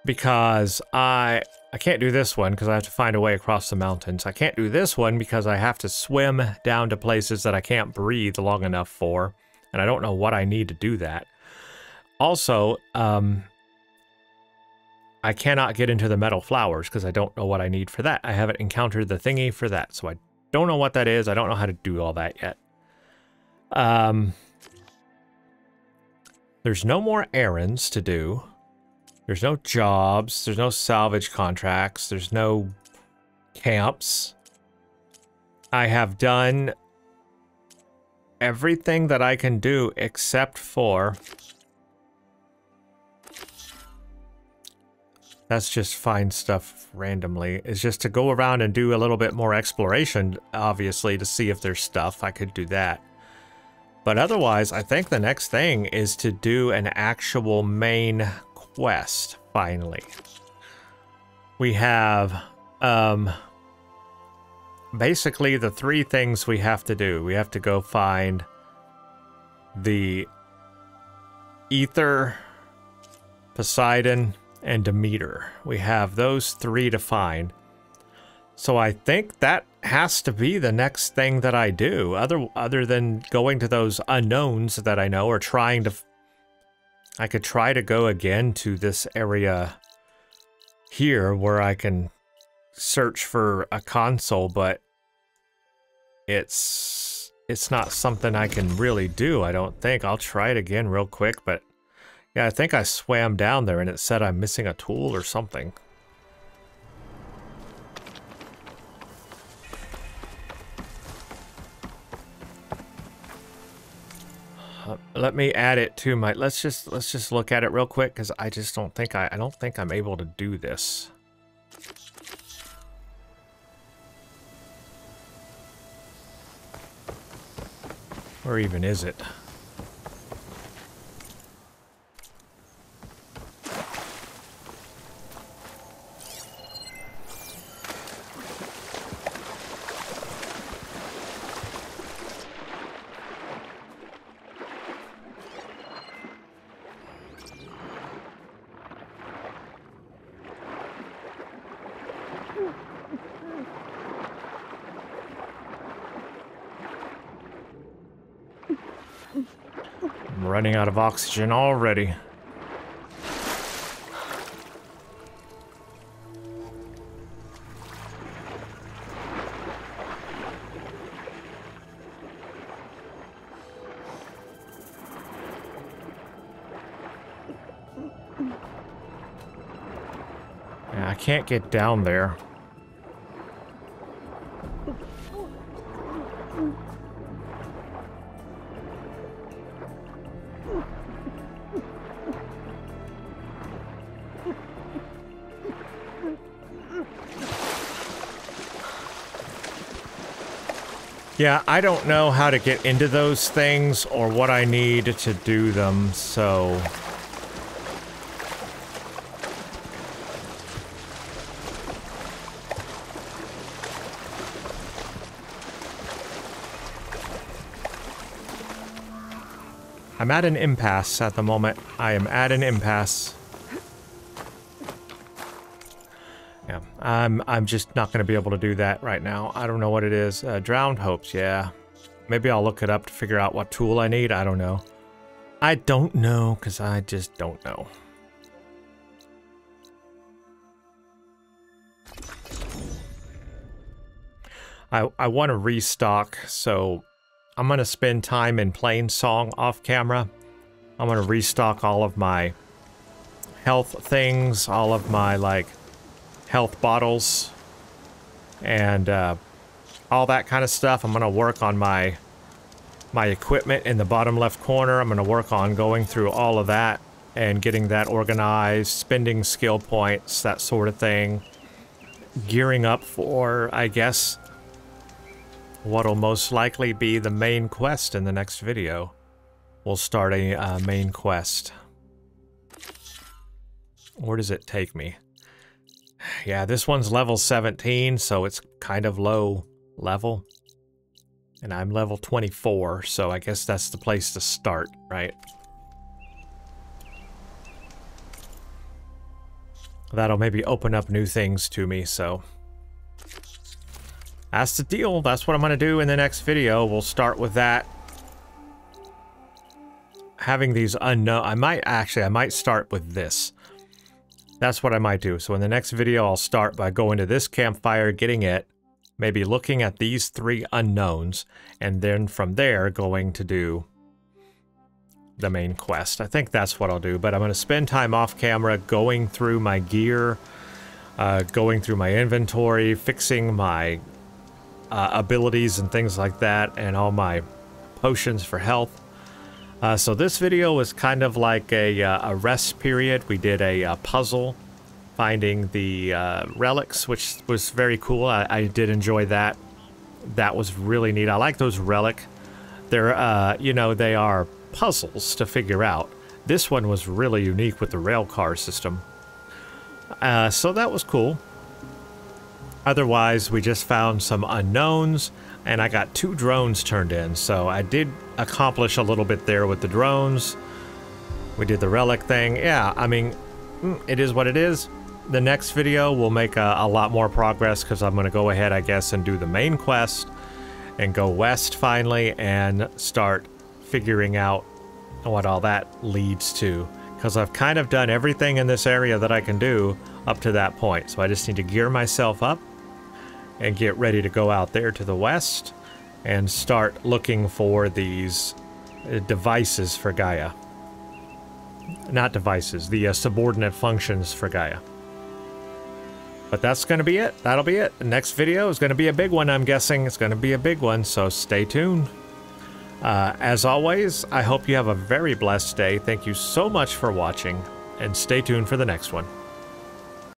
because I I can't do this one because I have to find a way across the mountains. I can't do this one because I have to swim down to places that I can't breathe long enough for, and I don't know what I need to do that. Also, um, I cannot get into the metal flowers because I don't know what I need for that. I haven't encountered the thingy for that, so I don't know what that is. I don't know how to do all that yet. Um, there's no more errands to do. There's no jobs. There's no salvage contracts. There's no camps. I have done everything that I can do except for... That's just find stuff randomly. Is just to go around and do a little bit more exploration, obviously, to see if there's stuff. I could do that. But otherwise, I think the next thing is to do an actual main quest, finally. We have, um, basically the three things we have to do. We have to go find the Aether, Poseidon, and Demeter. We have those three to find. So I think that has to be the next thing that I do, other other than going to those unknowns that I know or trying to. I could try to go again to this area here where I can search for a console, but it's it's not something I can really do. I don't think. I'll try it again real quick, but yeah, I think I swam down there and it said I'm missing a tool or something. Let me add it to my let's just let's just look at it real quick because I just don't think I I don't think I'm able to do this. Where even is it? Running out of oxygen already. I can't get down there. Yeah, I don't know how to get into those things or what I need to do them, so... I'm at an impasse at the moment. I am at an impasse. I'm I'm just not going to be able to do that right now. I don't know what it is. Uh, drowned hopes, yeah. Maybe I'll look it up to figure out what tool I need. I don't know. I don't know because I just don't know. I I want to restock, so I'm going to spend time in Plainsong off camera. I'm going to restock all of my health things, all of my, like, health bottles, and uh, all that kind of stuff. I'm going to work on my my equipment in the bottom left corner. I'm going to work on going through all of that and getting that organized, spending skill points, that sort of thing. Gearing up for, I guess, what'll most likely be the main quest in the next video. We'll start a uh, main quest. Where does it take me? Yeah, this one's level 17, so it's kind of low level. And I'm level 24, so I guess that's the place to start, right? That'll maybe open up new things to me, so... That's the deal. That's what I'm going to do in the next video. We'll start with that. Having these unknown... I might... Actually, I might start with this. That's what I might do. So in the next video, I'll start by going to this campfire, getting it, maybe looking at these three unknowns, and then from there, going to do the main quest. I think that's what I'll do, but I'm going to spend time off camera going through my gear, uh, going through my inventory, fixing my uh, abilities and things like that, and all my potions for health. Uh, so this video was kind of like a, uh, a rest period. We did a, uh, puzzle finding the uh, relics, which was very cool. I, I, did enjoy that. That was really neat. I like those relic. They're, uh, you know, they are puzzles to figure out. This one was really unique with the rail car system. So that was cool. Otherwise, we just found some unknowns, and I got two drones turned in, so I did accomplish a little bit there with the drones. We did the relic thing. Yeah, I mean, mm, it is what it is. The next video will make a, a lot more progress because I'm going to go ahead, I guess, and do the main quest and go west finally and start figuring out what all that leads to. Because I've kind of done everything in this area that I can do up to that point. So I just need to gear myself up and get ready to go out there to the west and start looking for these uh, devices for Gaia. Not devices, the uh, subordinate functions for Gaia. But that's going to be it. That'll be it. The next video is going to be a big one, I'm guessing. It's going to be a big one, so stay tuned. Uh, as always, I hope you have a very blessed day. Thank you so much for watching, and stay tuned for the next one.